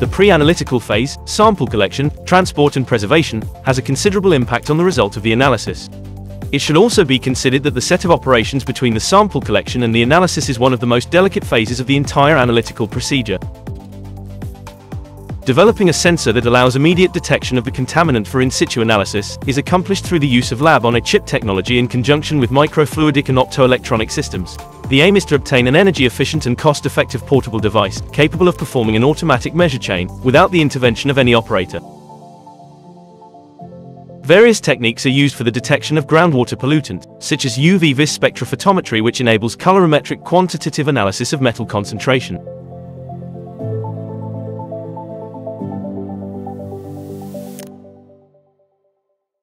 The pre-analytical phase, sample collection, transport and preservation, has a considerable impact on the result of the analysis. It should also be considered that the set of operations between the sample collection and the analysis is one of the most delicate phases of the entire analytical procedure. Developing a sensor that allows immediate detection of the contaminant for in situ analysis is accomplished through the use of lab-on-a-chip technology in conjunction with microfluidic and optoelectronic systems. The aim is to obtain an energy-efficient and cost-effective portable device, capable of performing an automatic measure chain, without the intervention of any operator. Various techniques are used for the detection of groundwater pollutant, such as UV-vis spectrophotometry which enables colorimetric quantitative analysis of metal concentration.